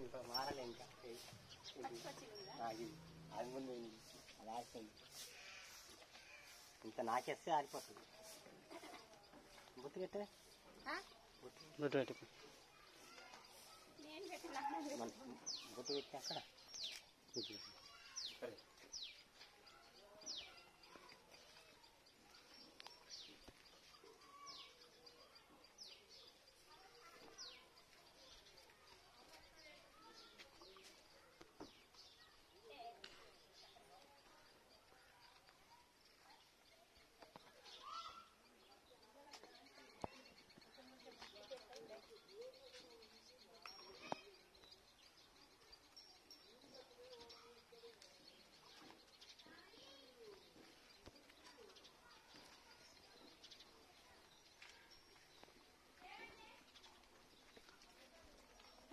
ఇంకా మారలే ఇంకా. ఇది. అది ముందు ఉంది. అది ఆడుతుంది ఇంత నాకేస్తే ఆరిపోతుంది. బుద్ధి పెట్టే బొట్టు పెట్టు బుద్ధి పెట్టి అక్కడ.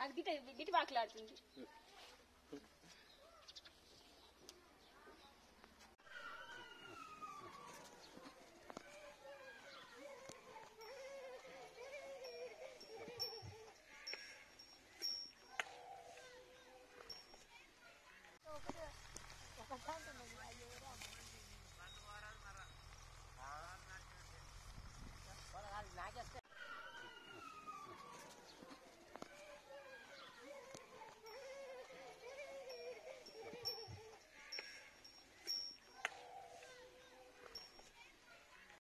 నాకు గిట గిటి వాకులాడుతుంది